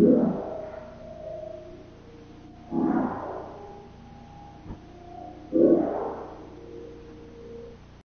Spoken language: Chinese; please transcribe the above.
有啊